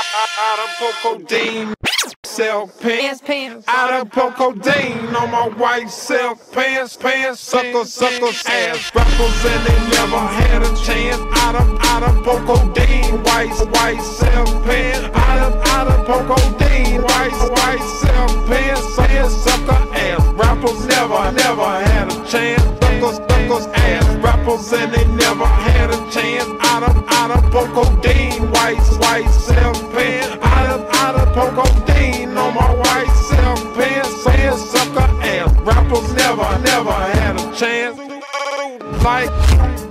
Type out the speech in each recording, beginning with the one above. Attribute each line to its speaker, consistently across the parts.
Speaker 1: Out of Pocodine, silk pants, pants. Out of Pocodine on my white silk pants, pants. Suckers, suckers, ass rappers, and they never had a chance. Out of, out of Pocodine, white, white silk pants. Out of, out of Pocodine, white, white silk pants. Pants, sucker, ass rappers, never, never had a chance. Suckers, suckers, ass rappers, and they never had a chance. Out of, out of Pocodine, white, white silk of, of Pocodine on my white silk pants. Pants, sucker, ass rappers, never, never had a chance. Like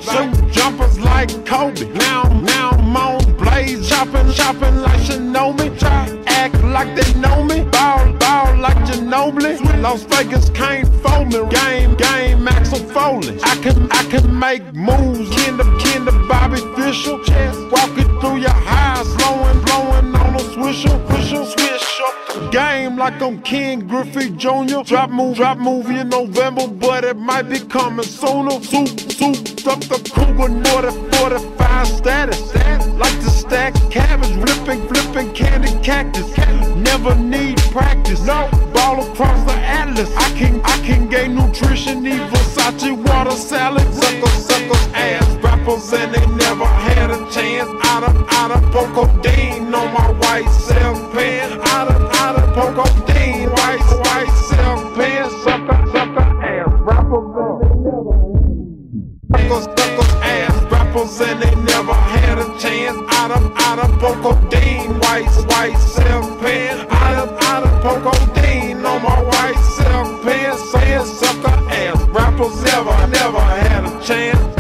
Speaker 1: shoot jumpers like Kobe. Now, now I'm on blaze, chopping, chopping like she know me. Try act like they know me. Ball, ball like Ginobili. Las Vegas can't fold me. Game, game, Axel Foley. I can, I can make moves. Kinder, kinder, Bobby Fischer. Walking Game like I'm Ken Griffey Jr. Drop move, drop movie in November, but it might be coming sooner. Soup, soup, stuff the Cougar, North 45 status. Like to stack cabbage, flipping, flipping candy cactus. Never need practice. No ball across the atlas. I can, I can gain nutrition, need Versace water salad. Suckers, suckers, ass rappers, and they never had a chance. Out of, out of Pocodine Rappers and they never had a chance. Out of, out of Poco Dean, white, white self pan. Out of, out of Poco Dean on my white self pan. Saying sucker ass rappers never, never had a chance.